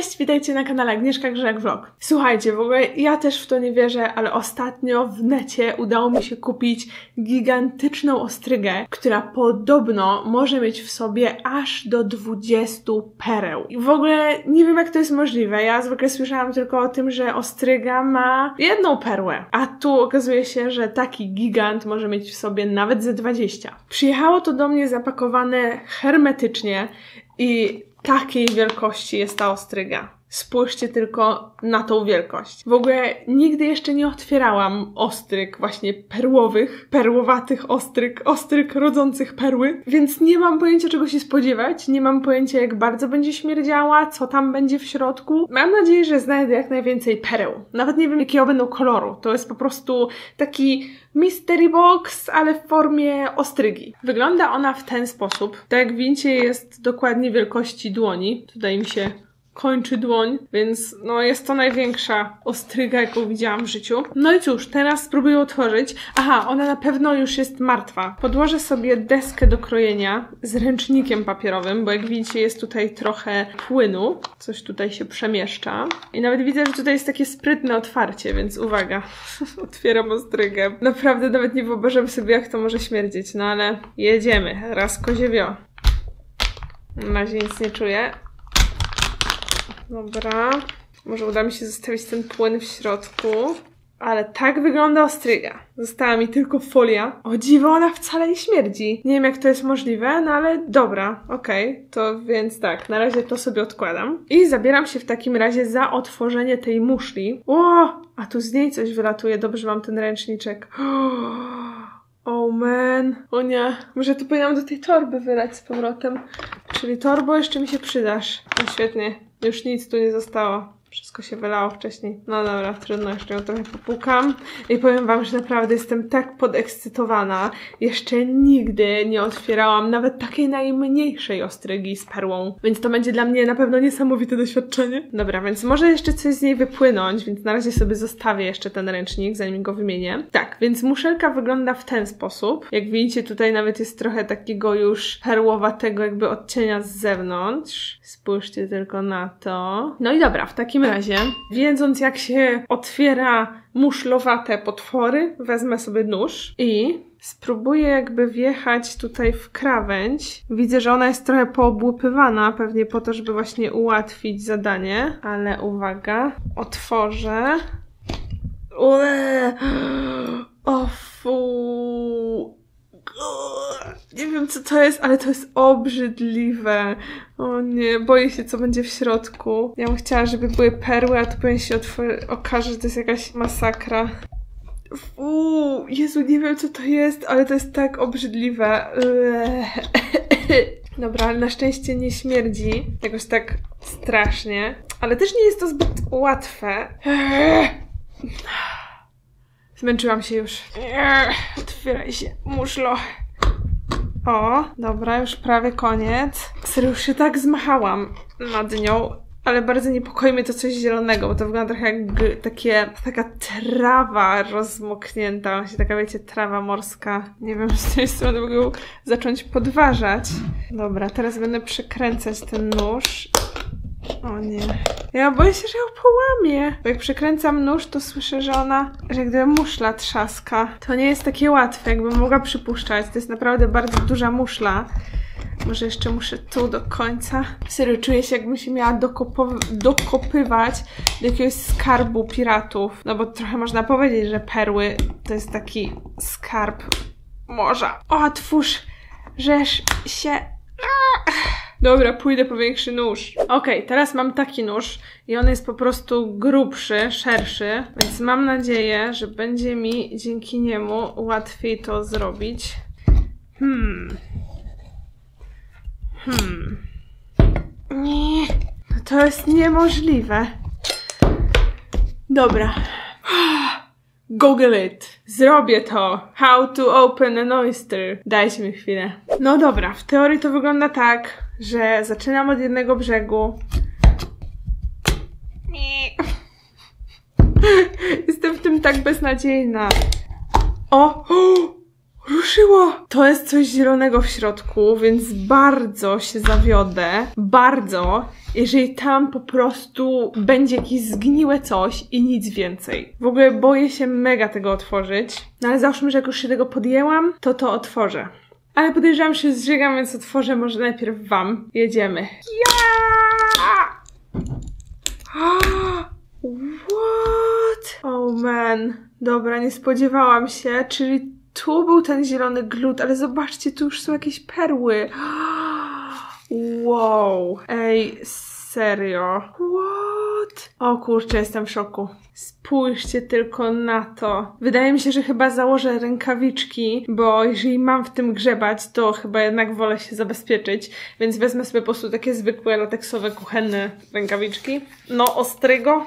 Cześć, witajcie na kanale Agnieszka Grzeg Vlog. Słuchajcie, w ogóle ja też w to nie wierzę, ale ostatnio w necie udało mi się kupić gigantyczną ostrygę, która podobno może mieć w sobie aż do 20 pereł. I w ogóle nie wiem jak to jest możliwe. Ja zwykle słyszałam tylko o tym, że ostryga ma jedną perłę, a tu okazuje się, że taki gigant może mieć w sobie nawet ze 20. Przyjechało to do mnie zapakowane hermetycznie i takiej wielkości jest ta ostryga. Spójrzcie tylko na tą wielkość. W ogóle nigdy jeszcze nie otwierałam ostryg właśnie perłowych, perłowatych ostryg, ostryg rodzących perły, więc nie mam pojęcia czego się spodziewać, nie mam pojęcia jak bardzo będzie śmierdziała, co tam będzie w środku. Mam nadzieję, że znajdę jak najwięcej pereł. Nawet nie wiem jakiego będą koloru. To jest po prostu taki mystery box, ale w formie ostrygi. Wygląda ona w ten sposób. Tak jak widzicie jest dokładnie wielkości dłoni. Tutaj mi się kończy dłoń, więc no jest to największa ostryga, jaką widziałam w życiu. No i cóż, teraz spróbuję otworzyć. Aha, ona na pewno już jest martwa. Podłożę sobie deskę do krojenia z ręcznikiem papierowym, bo jak widzicie jest tutaj trochę płynu. Coś tutaj się przemieszcza. I nawet widzę, że tutaj jest takie sprytne otwarcie, więc uwaga. Otwieram ostrygę. Naprawdę nawet nie wyobrażam sobie, jak to może śmierdzieć, no ale jedziemy. Raz koziewio. Na razie nic nie czuję. Dobra. Może uda mi się zostawić ten płyn w środku. Ale tak wygląda ostryga. Została mi tylko folia. O dziwo, ona wcale nie śmierdzi. Nie wiem, jak to jest możliwe, no ale dobra, okej. Okay. To więc tak, na razie to sobie odkładam. I zabieram się w takim razie za otworzenie tej muszli. O, a tu z niej coś wylatuje. Dobrze, mam ten ręczniczek. Oh man. O nie. Może tu powinnam do tej torby wylać z powrotem. Czyli torbo jeszcze mi się przydasz. No świetnie. Już nic tu nie zostało. Wszystko się wylało wcześniej. No dobra, trudno, jeszcze ją trochę popukam. I powiem wam, że naprawdę jestem tak podekscytowana. Jeszcze nigdy nie otwierałam nawet takiej najmniejszej ostrygi z perłą. Więc to będzie dla mnie na pewno niesamowite doświadczenie. Dobra, więc może jeszcze coś z niej wypłynąć, więc na razie sobie zostawię jeszcze ten ręcznik, zanim go wymienię. Tak, więc muszelka wygląda w ten sposób. Jak widzicie, tutaj nawet jest trochę takiego już perłowatego jakby odcienia z zewnątrz. Spójrzcie tylko na to. No i dobra, w takim takim razie, wiedząc jak się otwiera muszlowate potwory, wezmę sobie nóż i spróbuję jakby wjechać tutaj w krawędź. Widzę, że ona jest trochę poobłupywana, pewnie po to, żeby właśnie ułatwić zadanie, ale uwaga, otworzę. Ue! O fu! Co to jest, ale to jest obrzydliwe. O nie, boję się, co będzie w środku. Ja bym chciała, żeby były perły, a tu pewnie się okaże, że to jest jakaś masakra. Uuu, Jezu, nie wiem, co to jest, ale to jest tak obrzydliwe. Dobra, ale na szczęście nie śmierdzi jakoś tak strasznie. Ale też nie jest to zbyt łatwe. Zmęczyłam się już. Otwieraj się, muszlo. O, dobra, już prawie koniec. Serio, już się tak zmachałam nad nią, ale bardzo niepokoi mnie to coś zielonego, bo to wygląda trochę jak takie, taka trawa rozmoknięta, właśnie taka, wiecie, trawa morska. Nie wiem, z tej strony mogę zacząć podważać. Dobra, teraz będę przekręcać ten nóż o nie. Ja boję się, że ją połamię. Bo jak przekręcam nóż, to słyszę, że ona, że gdyby muszla trzaska. To nie jest takie łatwe, jakbym mogła przypuszczać. To jest naprawdę bardzo duża muszla. Może jeszcze muszę tu do końca. Serio, czuję się jakbym się miała dokopywać do jakiegoś skarbu piratów. No bo trochę można powiedzieć, że perły to jest taki skarb morza. O, twórz, żeż się... Dobra, pójdę po większy nóż. Okej, okay, teraz mam taki nóż i on jest po prostu grubszy, szerszy, więc mam nadzieję, że będzie mi dzięki niemu łatwiej to zrobić. Hmm. Hmm. Nie. To jest niemożliwe. Dobra. Google it. Zrobię to. How to open an oyster. Dajcie mi chwilę. No dobra, w teorii to wygląda tak, że zaczynam od jednego brzegu. Jestem w tym tak beznadziejna. O! o! Ruszyło! To jest coś zielonego w środku, więc bardzo się zawiodę. Bardzo. jeżeli tam po prostu będzie jakieś zgniłe coś i nic więcej. W ogóle boję się mega tego otworzyć, no ale załóżmy, że jak już się tego podjęłam, to to otworzę. Ale podejrzewam, że zżygam, więc otworzę może najpierw wam. Jedziemy. Ja! What? Oh man. Dobra, nie spodziewałam się. Czyli tu był ten zielony glut, ale zobaczcie, tu już są jakieś perły. Wow. Ej, serio. O kurczę, jestem w szoku. Spójrzcie tylko na to. Wydaje mi się, że chyba założę rękawiczki, bo jeżeli mam w tym grzebać, to chyba jednak wolę się zabezpieczyć, więc wezmę sobie po prostu takie zwykłe lateksowe, kuchenne rękawiczki. No, ostrygo,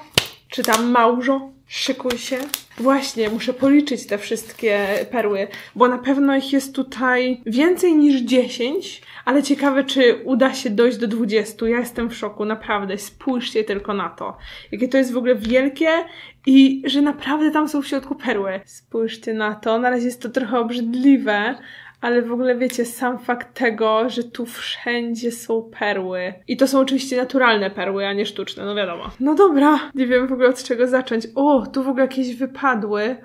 czy tam małżo, szykuj się. Właśnie, muszę policzyć te wszystkie perły, bo na pewno ich jest tutaj więcej niż 10, ale ciekawe, czy uda się dojść do 20. Ja jestem w szoku, naprawdę. Spójrzcie tylko na to. Jakie to jest w ogóle wielkie i że naprawdę tam są w środku perły. Spójrzcie na to. Na razie jest to trochę obrzydliwe, ale w ogóle wiecie, sam fakt tego, że tu wszędzie są perły. I to są oczywiście naturalne perły, a nie sztuczne, no wiadomo. No dobra, nie wiem w ogóle od czego zacząć. O, tu w ogóle jakieś wypadły.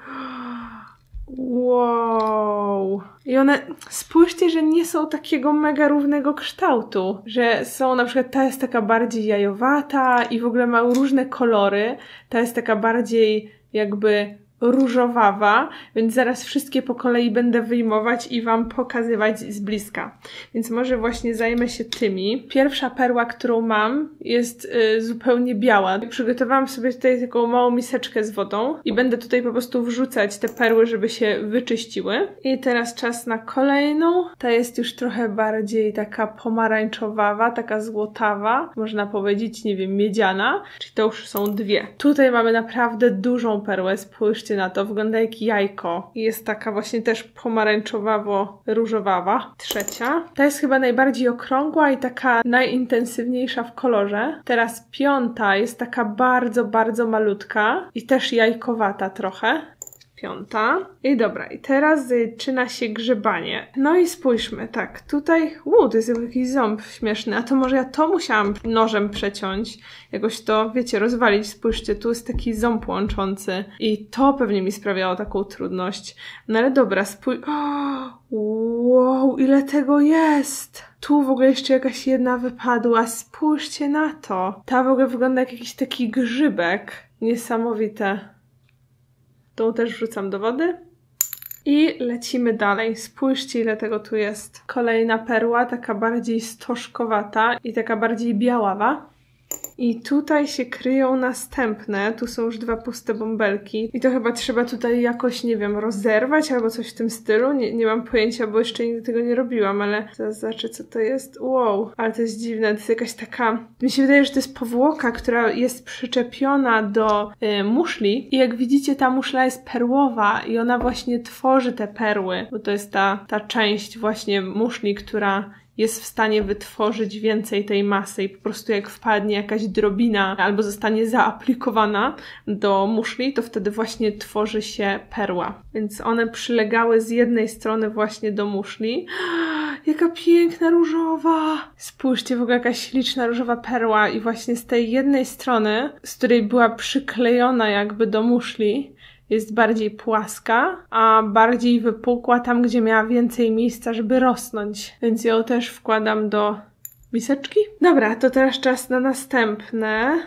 Wow. I one, spójrzcie, że nie są takiego mega równego kształtu, że są na przykład, ta jest taka bardziej jajowata i w ogóle ma różne kolory, ta jest taka bardziej jakby różowawa, więc zaraz wszystkie po kolei będę wyjmować i Wam pokazywać z bliska. Więc może właśnie zajmę się tymi. Pierwsza perła, którą mam jest y, zupełnie biała. Przygotowałam sobie tutaj taką małą miseczkę z wodą i będę tutaj po prostu wrzucać te perły, żeby się wyczyściły. I teraz czas na kolejną. Ta jest już trochę bardziej taka pomarańczowawa, taka złotawa, można powiedzieć, nie wiem, miedziana. Czyli to już są dwie. Tutaj mamy naprawdę dużą perłę, spójrzcie Na to, wygląda jak jajko. Jest taka właśnie też pomarańczowawo-różowawa. Trzecia. Ta jest chyba najbardziej okrągła i taka najintensywniejsza w kolorze. Teraz piąta jest taka bardzo, bardzo malutka i też jajkowata trochę piąta. I dobra, i teraz zaczyna się grzebanie. No i spójrzmy, tak, tutaj, uuu, to jest jakiś ząb śmieszny, a to może ja to musiałam nożem przeciąć, jakoś to, wiecie, rozwalić. Spójrzcie, tu jest taki ząb łączący i to pewnie mi sprawiało taką trudność. No ale dobra, spójrz... wow, ile tego jest! Tu w ogóle jeszcze jakaś jedna wypadła, spójrzcie na to. Ta w ogóle wygląda jak jakiś taki grzybek. Niesamowite. Tą też wrzucam do wody. I lecimy dalej. Spójrzcie, ile tego tu jest. Kolejna perła, taka bardziej stożkowata i taka bardziej biaława. I tutaj się kryją następne. Tu są już dwa puste bąbelki. I to chyba trzeba tutaj jakoś, nie wiem, rozerwać albo coś w tym stylu. Nie, nie mam pojęcia, bo jeszcze nigdy tego nie robiłam, ale zaraz zobaczę, co to jest. Wow, ale to jest dziwne. To jest jakaś taka... Mi się wydaje, że to jest powłoka, która jest przyczepiona do y, muszli. I jak widzicie, ta muszla jest perłowa i ona właśnie tworzy te perły, bo to jest ta, ta część właśnie muszli, która jest w stanie wytworzyć więcej tej masy i po prostu jak wpadnie jakaś drobina albo zostanie zaaplikowana do muszli, to wtedy właśnie tworzy się perła. Więc one przylegały z jednej strony właśnie do muszli. Jaka piękna różowa! Spójrzcie, w ogóle jakaś śliczna różowa perła i właśnie z tej jednej strony, z której była przyklejona jakby do muszli, jest bardziej płaska, a bardziej wypukła tam, gdzie miała więcej miejsca, żeby rosnąć. Więc ją też wkładam do miseczki. Dobra, to teraz czas na następne.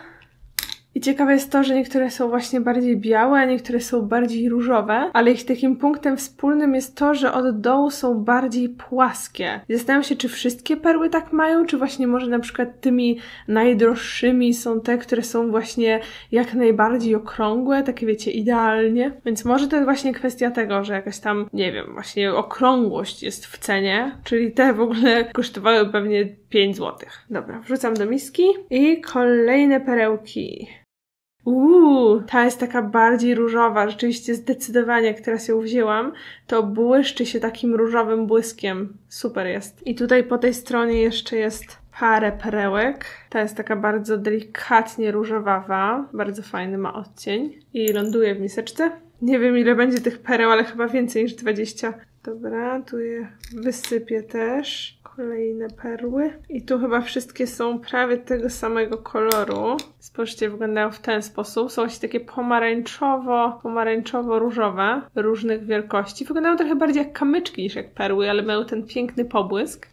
I ciekawe jest to, że niektóre są właśnie bardziej białe, a niektóre są bardziej różowe, ale ich takim punktem wspólnym jest to, że od dołu są bardziej płaskie. Zastanawiam się, czy wszystkie perły tak mają, czy właśnie może na przykład tymi najdroższymi są te, które są właśnie jak najbardziej okrągłe, takie wiecie, idealnie. Więc może to jest właśnie kwestia tego, że jakaś tam, nie wiem, właśnie okrągłość jest w cenie, czyli te w ogóle kosztowały pewnie 5 zł. Dobra, wrzucam do miski i kolejne perełki. Uuu, ta jest taka bardziej różowa. Rzeczywiście zdecydowanie, jak teraz ją wzięłam, to błyszczy się takim różowym błyskiem. Super jest. I tutaj po tej stronie jeszcze jest parę perełek. Ta jest taka bardzo delikatnie różowawa. Bardzo fajny ma odcień. I ląduje w miseczce. Nie wiem ile będzie tych pereł, ale chyba więcej niż 20. Dobra, tu je wysypię też. Kolejne perły. I tu chyba wszystkie są prawie tego samego koloru. Spójrzcie, wyglądają w ten sposób. Są właśnie takie pomarańczowo, pomarańczowo-różowe, różnych wielkości. Wyglądają trochę bardziej jak kamyczki niż jak perły, ale mają ten piękny pobłysk.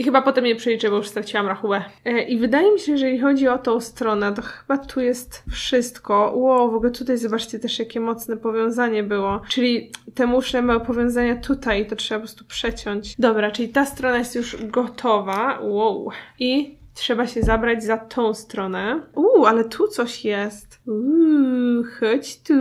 I chyba potem je przeliczę, bo już straciłam rachubę. E, I wydaje mi się, że jeżeli chodzi o tą stronę, to chyba tu jest wszystko. Wow, w ogóle tutaj zobaczcie też, jakie mocne powiązanie było. Czyli te muszle mają powiązania tutaj, to trzeba po prostu przeciąć. Dobra, czyli ta strona jest już gotowa. Wow. I trzeba się zabrać za tą stronę. Uuu, ale tu coś jest. Uuu, chodź tu.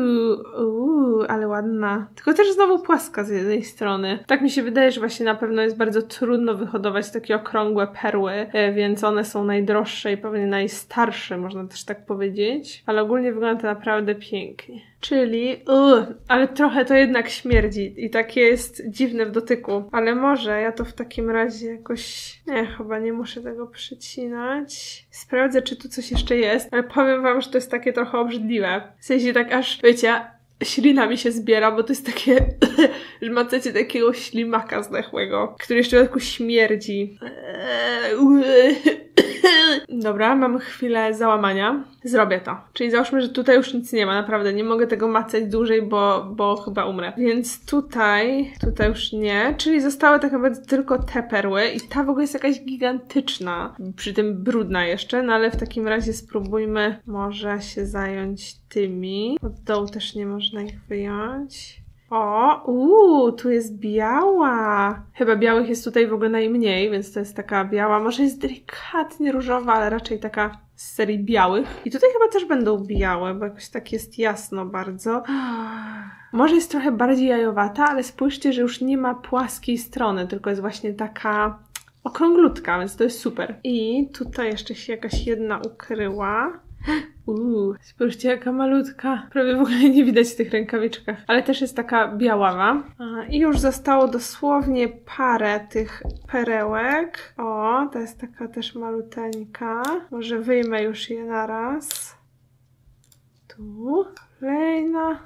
Uuu, ale ładna. Tylko też znowu płaska z jednej strony. Tak mi się wydaje, że właśnie na pewno jest bardzo trudno wyhodować takie okrągłe perły, e, więc one są najdroższe i pewnie najstarsze, można też tak powiedzieć. Ale ogólnie wygląda to naprawdę pięknie. Czyli, uh, ale trochę to jednak śmierdzi i takie jest dziwne w dotyku. Ale może ja to w takim razie jakoś, nie, chyba nie muszę tego przycinać. Sprawdzę, czy tu coś jeszcze jest, ale powiem wam, że to jest takie trochę obrzydliwe. W sensie tak aż, wiecie, ślina mi się zbiera, bo to jest takie, że macie takiego ślimaka zdechłego, który jeszcze w dodatku śmierdzi. Dobra, mam chwilę załamania. Zrobię to. Czyli załóżmy, że tutaj już nic nie ma, naprawdę. Nie mogę tego macać dłużej, bo, bo chyba umrę. Więc tutaj, tutaj już nie. Czyli zostały tak naprawdę tylko te perły i ta w ogóle jest jakaś gigantyczna. Przy tym brudna jeszcze, no ale w takim razie spróbujmy może się zająć tymi. Od dołu też nie można ich wyjąć. O, uuu, tu jest biała. Chyba białych jest tutaj w ogóle najmniej, więc to jest taka biała. Może jest delikatnie różowa, ale raczej taka z serii białych. I tutaj chyba też będą białe, bo jakoś tak jest jasno bardzo. Może jest trochę bardziej jajowata, ale spójrzcie, że już nie ma płaskiej strony, tylko jest właśnie taka okrąglutka, więc to jest super. I tutaj jeszcze się jakaś jedna ukryła. Uuu, spójrzcie jaka malutka. Prawie w ogóle nie widać w tych rękawiczkach. Ale też jest taka biaława. I już zostało dosłownie parę tych perełek. O, to jest taka też maluteńka. Może wyjmę już je naraz. Tu. Kolejna.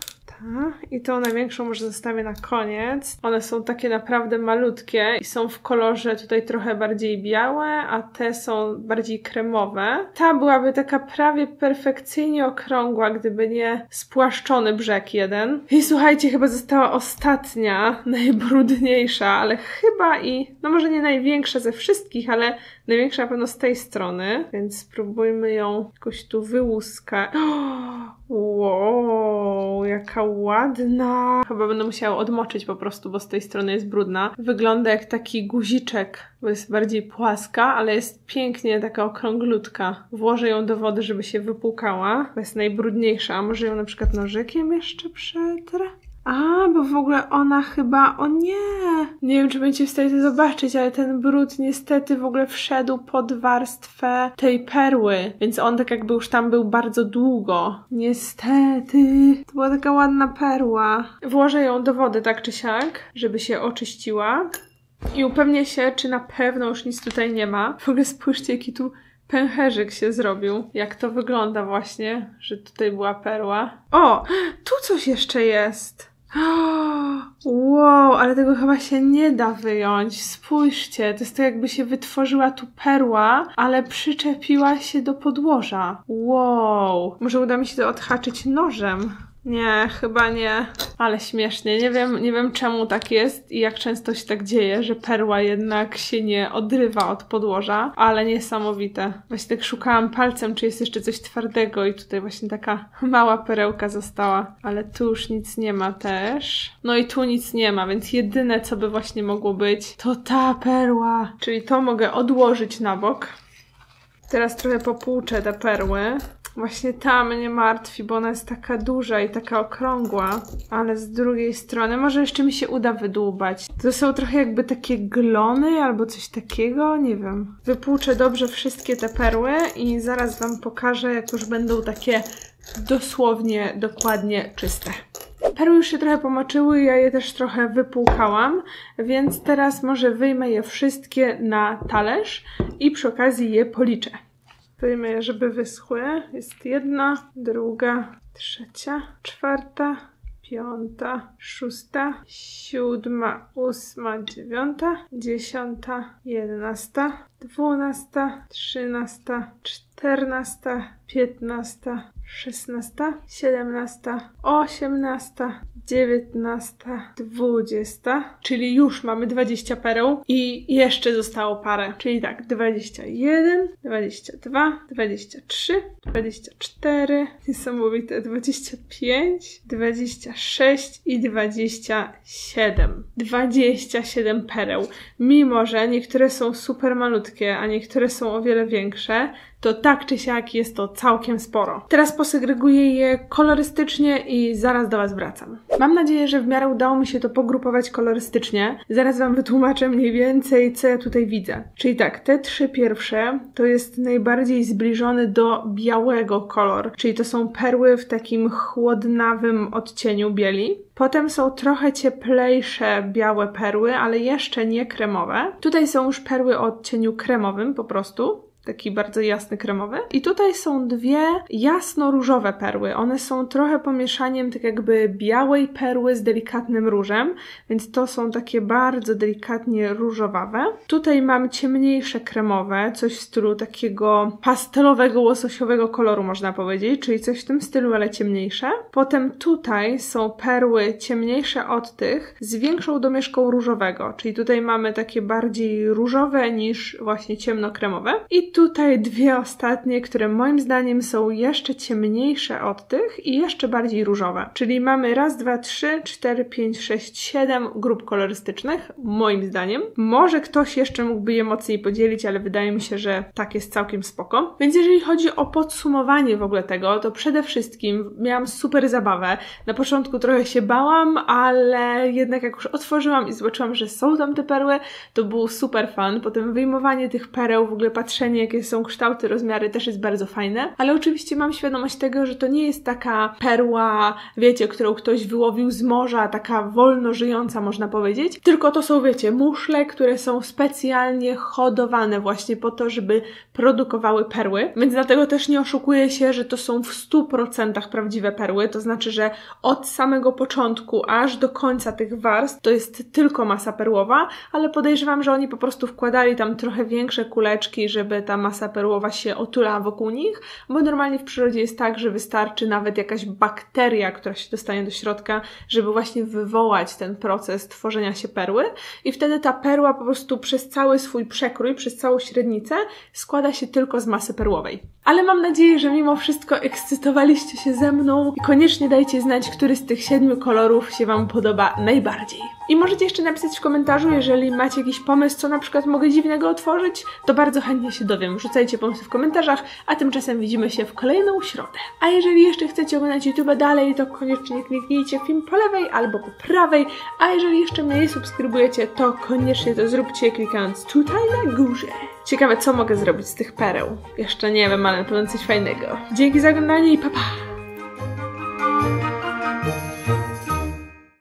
I tą największą może zostawię na koniec. One są takie naprawdę malutkie i są w kolorze tutaj trochę bardziej białe, a te są bardziej kremowe. Ta byłaby taka prawie perfekcyjnie okrągła, gdyby nie spłaszczony brzeg jeden. I słuchajcie, chyba została ostatnia, najbrudniejsza, ale chyba i, no może nie największa ze wszystkich, ale największa na pewno z tej strony, więc spróbujmy ją jakoś tu wyłuskać. Wow, jaka ładna. Chyba będę musiała odmoczyć po prostu, bo z tej strony jest brudna. Wygląda jak taki guziczek, bo jest bardziej płaska, ale jest pięknie taka okrąglutka. Włożę ją do wody, żeby się wypłukała, bo jest najbrudniejsza. A może ją na przykład nożykiem jeszcze przetrę? A, bo w ogóle ona chyba, o nie! Nie wiem, czy będziecie w stanie to zobaczyć, ale ten brud niestety w ogóle wszedł pod warstwę tej perły, więc on tak jakby już tam był bardzo długo. Niestety. To była taka ładna perła. Włożę ją do wody tak czy siak, żeby się oczyściła. I upewnię się, czy na pewno już nic tutaj nie ma. W ogóle spójrzcie, jaki tu pęcherzyk się zrobił. Jak to wygląda właśnie, że tutaj była perła. O! Tu coś jeszcze jest! Wow, ale tego chyba się nie da wyjąć. Spójrzcie, to jest to jakby się wytworzyła tu perła, ale przyczepiła się do podłoża. Wow. Może uda mi się to odhaczyć nożem. Nie, chyba nie. Ale śmiesznie. Nie wiem, nie wiem czemu tak jest i jak często się tak dzieje, że perła jednak się nie odrywa od podłoża, ale niesamowite. Właśnie tak szukałam palcem, czy jest jeszcze coś twardego i tutaj właśnie taka mała perełka została. Ale tu już nic nie ma też. No i tu nic nie ma, więc jedyne co by właśnie mogło być to ta perła. Czyli to mogę odłożyć na bok. Teraz trochę popłuczę te perły. Właśnie ta mnie martwi, bo ona jest taka duża i taka okrągła, ale z drugiej strony może jeszcze mi się uda wydłubać. To są trochę jakby takie glony albo coś takiego, nie wiem. Wypłuczę dobrze wszystkie te perły i zaraz Wam pokażę, jak już będą takie dosłownie, dokładnie czyste. Perły już się trochę pomoczyły, ja je też trochę wypłukałam, więc teraz może wyjmę je wszystkie na talerz i przy okazji je policzę. Dajmy je, żeby wyschły. Jest jedna, druga, trzecia, czwarta, piąta, szósta, siódma, ósma, dziewiąta, dziesiąta, jedenasta, dwunasta, trzynasta, czternasta, piętnasta, szesnasta, siedemnasta, osiemnasta, dziewiętnasta, dwudziesta, czyli już mamy 20 pereł i jeszcze zostało parę, czyli tak 21, 22, 23, 24, niesamowite 25, 26 i 27. 27 pereł. Mimo, że niektóre są super malutkie, a niektóre są o wiele większe, to tak czy siak jest to całkiem sporo. Teraz posegreguję je kolorystycznie i zaraz do Was wracam. Mam nadzieję, że w miarę udało mi się to pogrupować kolorystycznie. Zaraz Wam wytłumaczę mniej więcej, co ja tutaj widzę. Czyli tak, te trzy pierwsze to jest najbardziej zbliżony do białego kolor, czyli to są perły w takim chłodnawym odcieniu bieli. Potem są trochę cieplejsze białe perły, ale jeszcze nie kremowe. Tutaj są już perły o odcieniu kremowym po prostu taki bardzo jasny kremowy. I tutaj są dwie jasno-różowe perły. One są trochę pomieszaniem tak jakby białej perły z delikatnym różem, więc to są takie bardzo delikatnie różowawe. Tutaj mam ciemniejsze kremowe, coś w stylu takiego pastelowego, łososiowego koloru można powiedzieć, czyli coś w tym stylu, ale ciemniejsze. Potem tutaj są perły ciemniejsze od tych z większą domieszką różowego, czyli tutaj mamy takie bardziej różowe niż właśnie ciemnokremowe. I tutaj dwie ostatnie, które moim zdaniem są jeszcze ciemniejsze od tych i jeszcze bardziej różowe. Czyli mamy raz, dwa, trzy, cztery, pięć, sześć, siedem grup kolorystycznych, moim zdaniem. Może ktoś jeszcze mógłby je mocniej podzielić, ale wydaje mi się, że tak jest całkiem spoko. Więc jeżeli chodzi o podsumowanie w ogóle tego, to przede wszystkim miałam super zabawę. Na początku trochę się bałam, ale jednak jak już otworzyłam i zobaczyłam, że są tam te perły, to był super fan. Potem wyjmowanie tych pereł, w ogóle patrzenie, jakie są kształty, rozmiary, też jest bardzo fajne. Ale oczywiście mam świadomość tego, że to nie jest taka perła, wiecie, którą ktoś wyłowił z morza, taka wolno żyjąca, można powiedzieć. Tylko to są, wiecie, muszle, które są specjalnie hodowane właśnie po to, żeby produkowały perły. Więc dlatego też nie oszukuję się, że to są w 100% prawdziwe perły. To znaczy, że od samego początku aż do końca tych warstw to jest tylko masa perłowa, ale podejrzewam, że oni po prostu wkładali tam trochę większe kuleczki, żeby ta masa perłowa się otula wokół nich, bo normalnie w przyrodzie jest tak, że wystarczy nawet jakaś bakteria, która się dostanie do środka, żeby właśnie wywołać ten proces tworzenia się perły i wtedy ta perła po prostu przez cały swój przekrój, przez całą średnicę składa się tylko z masy perłowej. Ale mam nadzieję, że mimo wszystko ekscytowaliście się ze mną i koniecznie dajcie znać, który z tych siedmiu kolorów się Wam podoba najbardziej. I możecie jeszcze napisać w komentarzu, jeżeli macie jakiś pomysł, co na przykład mogę dziwnego otworzyć, to bardzo chętnie się dowiem. Rzucajcie pomysły w komentarzach, a tymczasem widzimy się w kolejną środę. A jeżeli jeszcze chcecie oglądać YouTube dalej, to koniecznie kliknijcie film po lewej albo po prawej, a jeżeli jeszcze mnie nie subskrybujecie, to koniecznie to zróbcie klikając tutaj na górze. Ciekawe, co mogę zrobić z tych pereł. Jeszcze nie wiem, ale na pewno coś fajnego. Dzięki za oglądanie i pa pa!